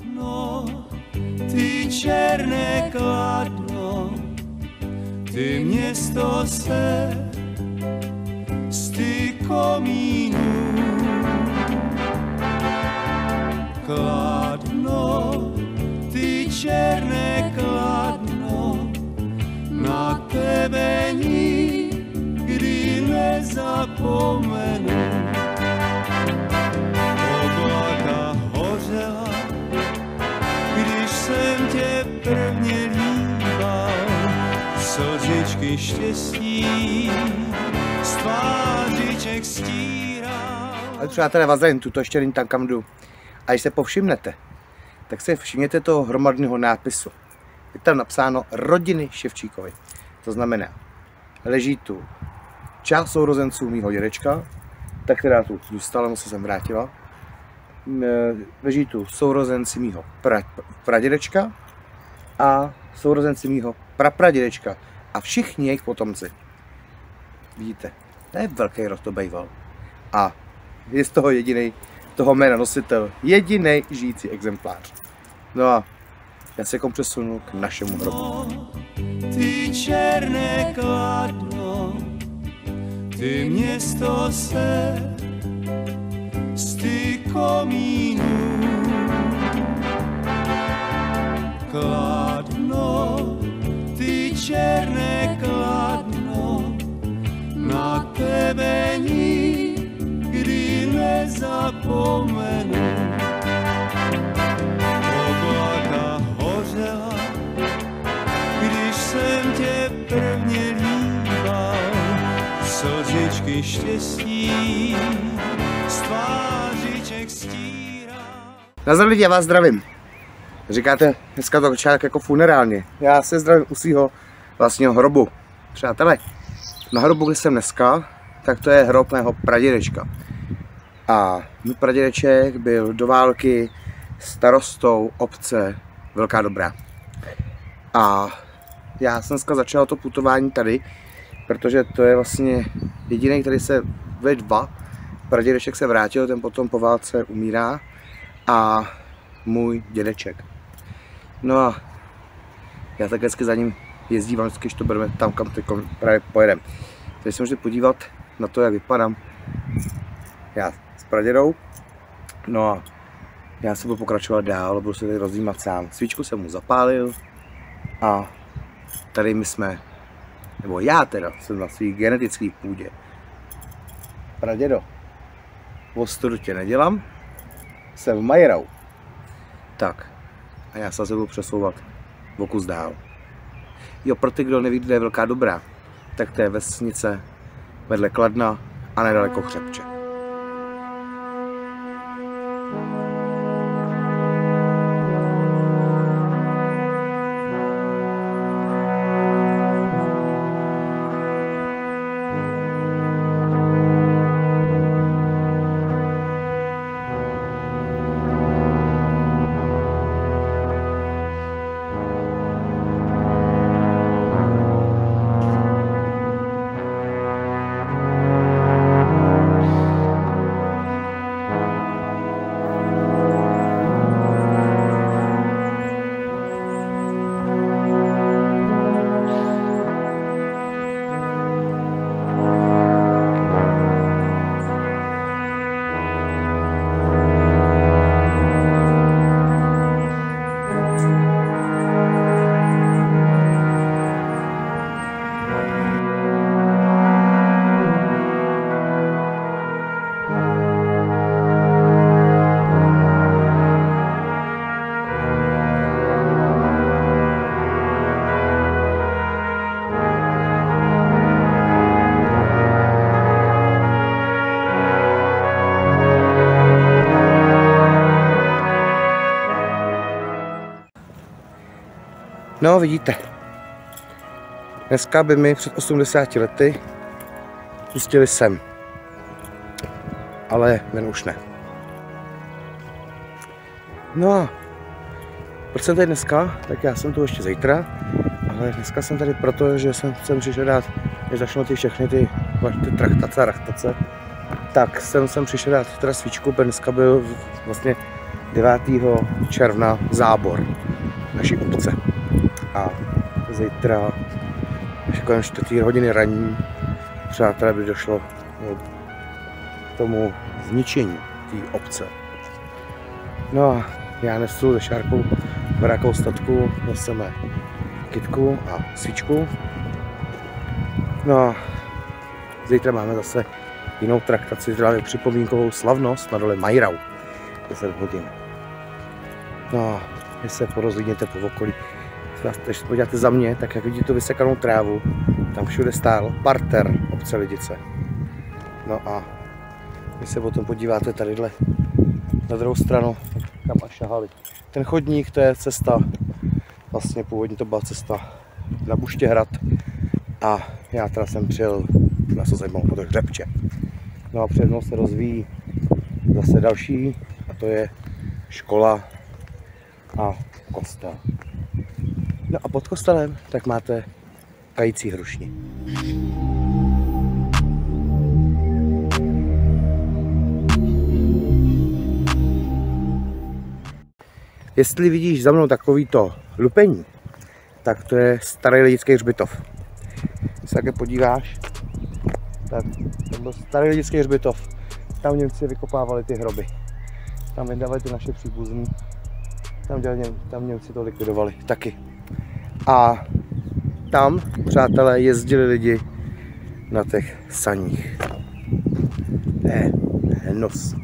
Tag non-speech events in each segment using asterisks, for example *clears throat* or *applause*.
Kladno, ty černé kladno, ty město se z ty komínů. Kladno, ty černé kladno, na tebe nikdy nezapomenu. Prvně líbal, slzičky štěstí z tvářiček stíral. Ale přátelé, vazelin, tu to ještě není tam, kam jdu. A když se povšimnete, tak si všimněte toho hromadného nápisu. Je tam napsáno rodiny Ševčíkovi. To znamená, leží tu část sourozenců mýho dědečka, ta, která tu zůstala, no se sem vrátila. M, Leží tu sourozenci mýho pra, pradědečka a sourozenci mýho prapradědečka a všichni jejich potomci. Vidíte, to je velký rostobejval. A je z toho jediný toho jména nositel, jediný žijící exemplář. No a já se jako přesunu k našemu hrobu. Ty černé kladno, ty město se z ty komínů. Kladno, černé kladno, na tebe nikdy nezapomenu. Oblaka hořela, když jsem tě prvně líbal, slzičky štěstí z tvářiček stíral. Nazdar lidi, já vás zdravím. Říkáte, dneska to začátek jako funerálně. Já se zdravím u svého vlastního hrobu. Přátelé, na hrobu, kde jsem dneska, tak to je hrob mého pradědečka. A můj pradědeček byl do války starostou obce Velká Dobrá. A já jsem dneska začal to putování tady, protože to je vlastně jediný, který se ve dva. Pradědeček se vrátil, ten potom po válce umírá a můj dědeček. No a já tak vždycky za ním jezdívám, vždycky, když to bereme tam, kam teď právě pojedeme. Teď se můžete podívat na to, jak vypadám já s pradědou. No a já se budu pokračovat dál, budu se tady rozjímat sám. Svíčku jsem mu zapálil a tady my jsme, nebo já teda, jsem na svý genetický půdě. Pradědo, ostudu tě nedělám, jsem v Majerau. Tak, a já se budu přesouvat o kus dál. Jo, pro ty, kdo neví, kde je Velká Dobrá, tak to je vesnice vedle Kladna a nedaleko Chřepče. No, vidíte. Dneska by mi před 80 lety pustili sem. Ale jen už ne. No a proč jsem tady dneska? Tak já jsem tu ještě zítra. Ale dneska jsem tady proto, že jsem sem přišel dát, než začnou ty všechny ty, ty trachtace a rachtace, tak jsem sem přišel dát teda svíčku, protože dneska byl vlastně 9. června zábor naší obce. Zítra, až kolem 4 hodiny ranní, přátelé by došlo k tomu zničení té obce. No a já nesu ze šárkou barákou statku, neseme kitku a svíčku. No a zítra máme zase jinou traktaci, máme připomínkovou slavnost na dole Majrau, 10 hodin. No a vy se porozlídněte po okolí. Když se podíváte za mě, tak jak vidíte tu vysekanou trávu, tam všude stál parter obce Lidice. No a vy se potom podíváte tadyhle na druhou stranu, kam až šahali. Ten chodník, to je cesta, vlastně původně to byla cesta na Buštěhrad a já teda jsem přijel na zajímalo to hřebče. No a před mnou se rozvíjí zase další a to je škola a kostel. No a pod kostelem tak máte kající hrušni. Jestli vidíš za mnou takovýto lupení, tak to je starý lidický hřbitov. Když se také podíváš, tak to byl starý lidický hřbitov. Tam Němci vykopávali ty hroby. Tam vydávali ty naše příbuzní. Tam, dělali, tam Němci to likvidovali taky. A tam, přátelé, jezdili lidi na těch saních. Ne, nos.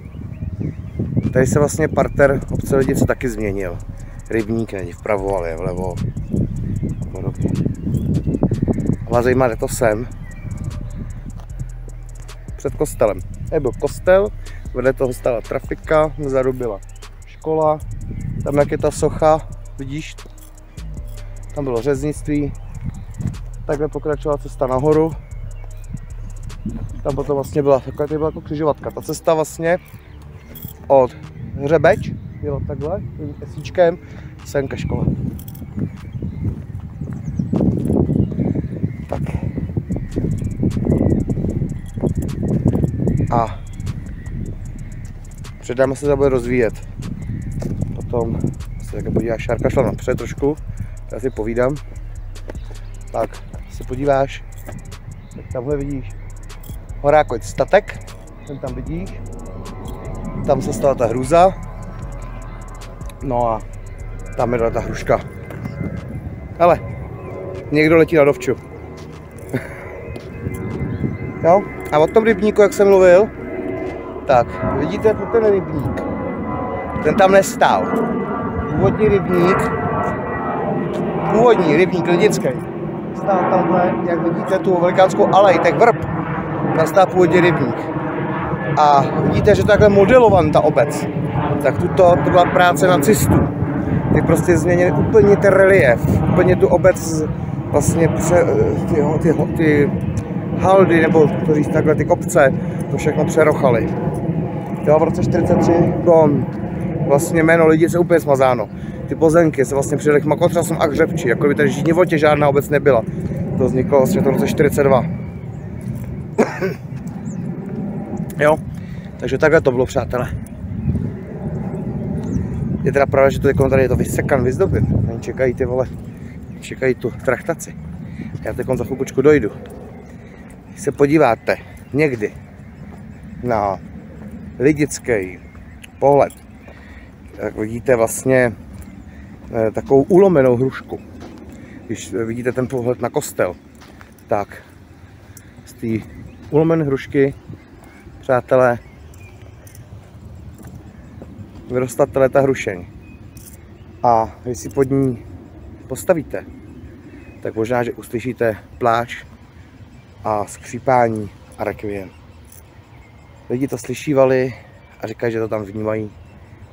Tady se vlastně parter obce lidi se taky změnil. Rybník není vpravo, ale je vlevo. Podobně. Ale zajímá, kde to sem. Před kostelem. Tady byl kostel, vedle toho stála trafika, vzadu byla škola. Tam jak je ta socha, vidíš? Tam bylo řeznictví. Takhle pokračovala cesta nahoru. Tam potom vlastně byla taková byla jako křižovatka. Ta cesta vlastně od Hřebeč, bylo takhle, tím esíčkem, sem ke škole. Tak. A předáme se, bude rozvíjet. Potom se také podíváš, Šárka šla napřed trošku, já si povídám. Tak, se podíváš, tak tamhle vidíš horákoť statek, ten tam vidíš, tam se stala ta hruza. No a tam je ta hruška. Ale někdo letí na dovču. *laughs* jo? A o tom rybníku, jak jsem mluvil, tak vidíte tu ten rybník. Ten tam nestál. Původní rybník, původní rybník lidický, stál tamhle, jak vidíte tu velikánskou alej, tak vrb, tam stál původní rybník a vidíte, že to takhle modelovan ta obec. Tak tuto, to byla práce nacistů. Ty prostě změnili úplně ten relief, úplně tu obec vlastně pře, ty, ty, ty haldy, nebo to říct takhle, ty kopce, to všechno přerochali. Jo, v roce 43 bylo vlastně jméno lidí se úplně smazáno. Ty pozemky se vlastně přidali k Makotrasom a Hřebči, jako by tady v životě žádná obec nebyla. To vzniklo vlastně v roce 42. *clears throat* Jo, takže takhle to bylo, přátelé. Je teda pravda, že to jako tady je to vysekan, vyzdobím. Oni čekají ty vole, čekají tu trachtaci. Já teď za chvilku dojdu. Když se podíváte někdy na lidický pohled, tak vidíte vlastně takovou ulomenou hrušku. Když vidíte ten pohled na kostel, tak z té ulomené hrušky přátelé, vyrostla ta hrušeň. A když si pod ní postavíte, tak možná, že uslyšíte pláč a skřípání a rekviem. Lidi to slyšívali a říkají, že to tam vnímají.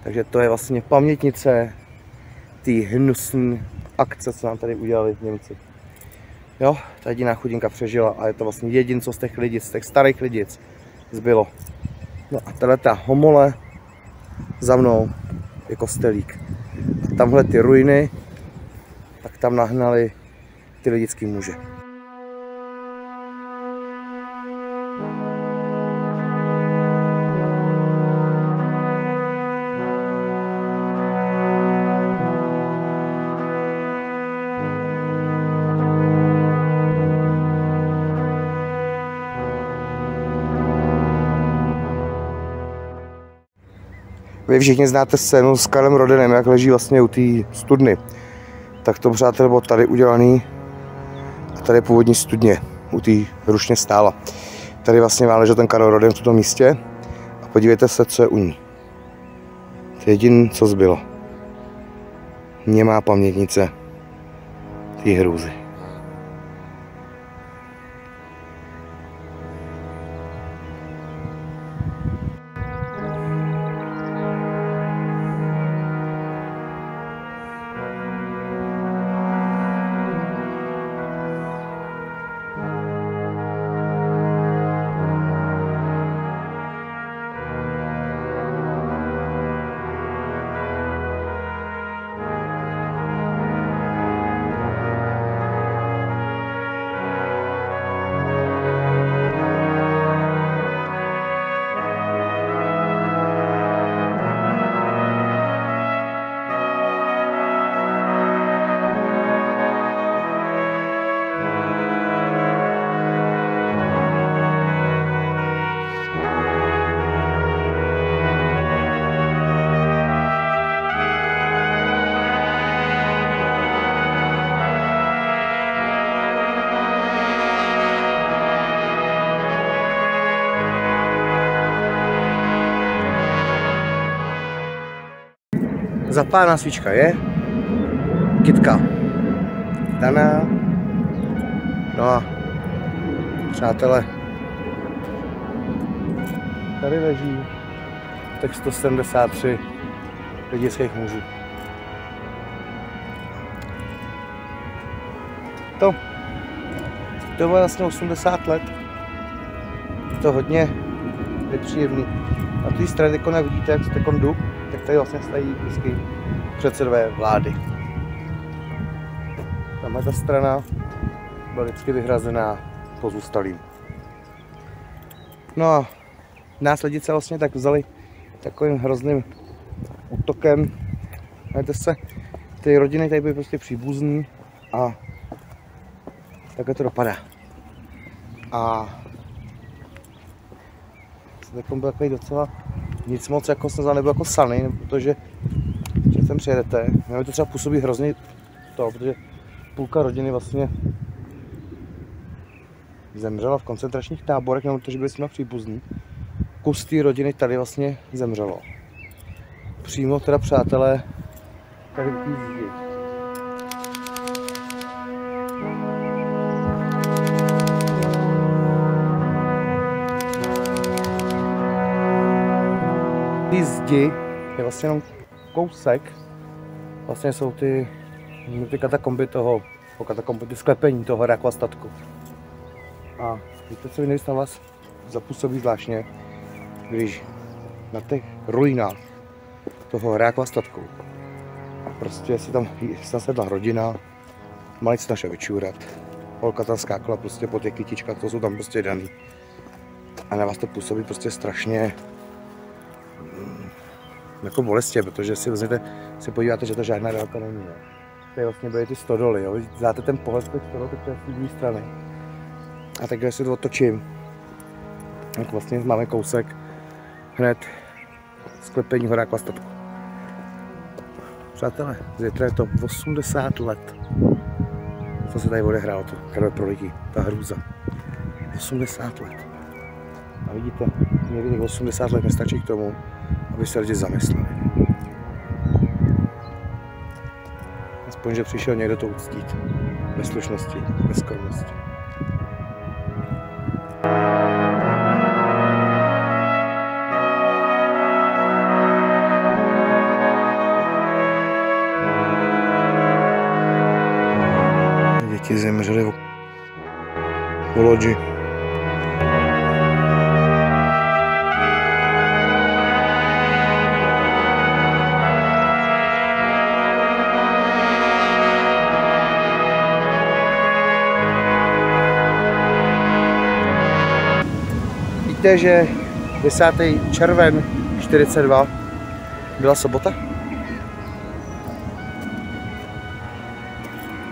Takže to je vlastně pamětnice té hnusné akce, co nám tady udělali Němci. Jo, ta jediná chudinka přežila a je to vlastně jedin, co z těch lidic, z těch starých lidic, zbylo. No a tahle ta homole za mnou je kostelík. A tamhle ty ruiny, tak tam nahnali ty lidický muže. Vy všichni znáte scénu s Karlem Rodenem, jak leží vlastně u té studny. Tak to, přátelé, bylo tady udělaný a tady je původní studně, u té rušně stála. Tady vlastně má ležet ten Karel Roden v tomto místě a podívejte se, co je u ní. To je jediné, co zbylo. Nemá pamětnice té hrůzy. Zapálená svíčka je. Kitka. Daná. No a přátelé, tady leží tak 173 lidických mužů. To, to bylo vlastně 80 let. Je to hodně nepříjemný. Na té straně, jak vidíte, jak se jdu, tady vlastně stojí vždycky předsedové vlády. Tamhle ta strana byla vždycky vyhrazená pozůstalým. No a následnice vlastně tak vzali takovým hrozným útokem. Máte se, ty rodiny tady byly prostě příbuzný a takhle to dopadá. A takový byl takový docela nic moc jako jsem za nebyl jako sany, protože že sem přijedete, mě to třeba působí hrozně to, protože půlka rodiny vlastně zemřela v koncentračních táborech, nebo že byli jsme příbuzní. Kus té rodiny tady vlastně zemřelo. Přímo teda přátelé tady v Ty zdi je vlastně jenom kousek. Vlastně jsou ty, ty katakomby toho, po katakomby, ty sklepení toho hráku a statku. A víte, co mi na vás zapůsobí zvláštně, když na těch ruinách toho hráku a statku a prostě si tam, si tam sedla rodina, mali se našel vyčůrat. Holka tam skákala prostě po těch kytičkách, to jsou tam prostě daný. A na vás to působí prostě strašně jako bolestě, protože si vezmete, si podíváte, že to žádná dálka není. Jo. Tady vlastně byly ty stodoly, jo. Zdáte ten pohled z těch stodol, teď z druhé strany. A takhle si to otočím. Tak vlastně máme kousek hned sklepení horáku a statku. Přátelé, zítra je to 80 let, co se tady odehrálo, to krve prolití, ta hrůza. 80 let. A vidíte, někdy těch 80 let nestačí k tomu, aby se lidi zamysleli. Aspoň, že přišel někdo to uctít. Bez slušnosti, bez skromnosti. Děti zemřely v lodi. Víte, že 10. červen 42 byla sobota?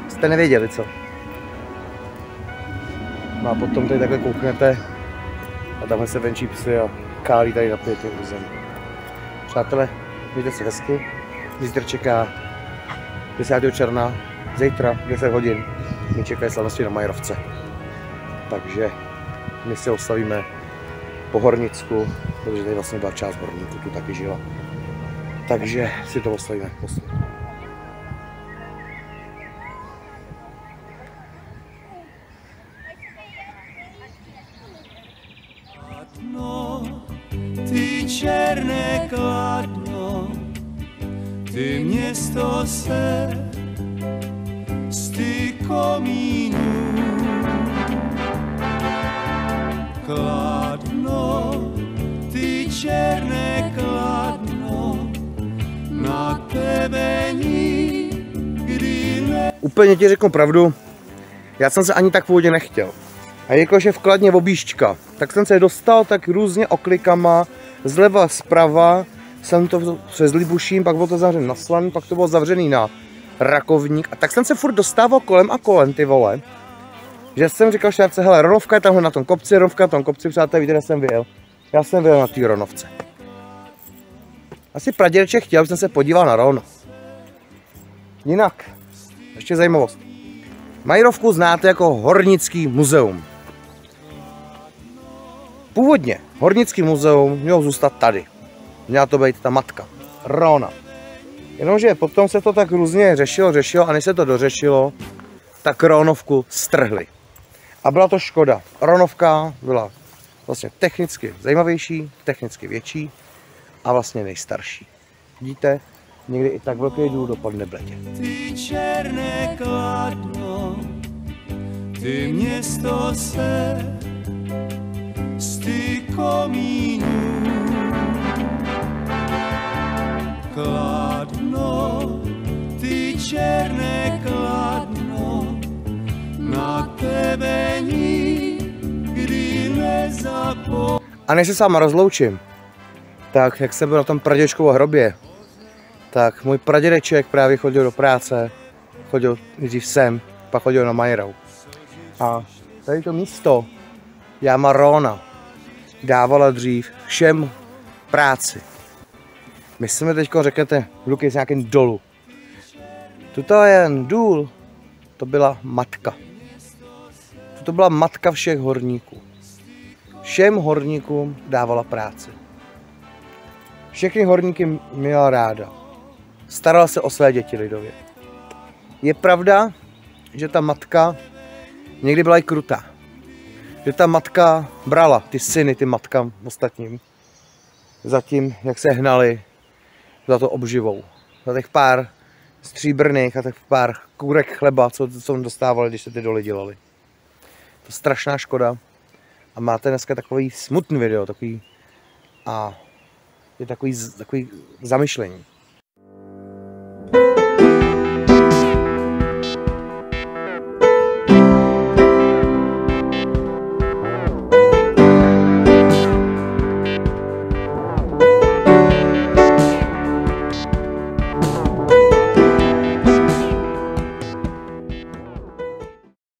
Jste nevěděli, co? No a potom tady takhle kouknete a tamhle se venčí psy a kálí tady na pěti zem. Přátelé, Mějte se hezky. Zítra čeká 10. června, zítra 10 hodin, mě čekají slavnosti na Majerovce. Takže my si oslavíme po Hornicku, protože tady vlastně byla část Horníku, tu taky žila. Takže si to oslavíme. oslavíme. Úplně ti řeknu pravdu, já jsem se ani tak původně nechtěl. A jakože vkladně objížďka, tak jsem se dostal tak různě oklikama, zleva, zprava, jsem to přes Libušín, pak bylo to zavřené na Slan, pak to bylo zavřený na Rakovník. A tak jsem se furt dostával kolem a kolem, ty vole. Že jsem říkal šťárce, hele, Ronovka je tamhle na tom kopci, Ronovka na tom kopci, přátelé, víte, kde jsem vyjel. Já jsem vyjel na té Ronovce. Asi pradědeček chtěl, aby jsem se podíval na Ronov. Jinak, ještě zajímavost. Majrovku znáte jako Hornický muzeum. Původně Hornický muzeum mělo zůstat tady. Měla to být ta matka, Rona. Jenomže potom se to tak různě řešilo, řešilo a než se to dořešilo, tak Ronovku strhli. A byla to škoda. Ronovka byla vlastně technicky zajímavější, technicky větší a vlastně nejstarší. Vidíte, někdy i tak velký důl dopadne bledě. Ty černé kladno, ty město se z ty komínů. Kladno, ty černé kladno, na tebe nikdy nezapomínám. A než se s váma rozloučím, tak jak jsem byl na tom praděčkovo hrobě, tak můj pradědeček právě chodil do práce, chodil nejdřív sem, pak chodil na Majerou. A tady to místo, jáma Rona, dávala dřív všem práci. My si mi teď řeknete, Luky z nějakým dolu. Tuto je jen důl, to byla matka. To byla matka všech horníků. Všem horníkům dávala práci. Všechny horníky měla ráda. Starala se o své děti lidově. Je pravda, že ta matka někdy byla i krutá. Že ta matka brala ty syny, ty matkám ostatním. Zatím, jak se hnali za to obživou. Za těch pár stříbrných a těch pár kůrek chleba, co, co dostávali, když se ty doly dělali. To je strašná škoda. A máte dneska takový smutný video, takový a je takový, takový zamyšlení.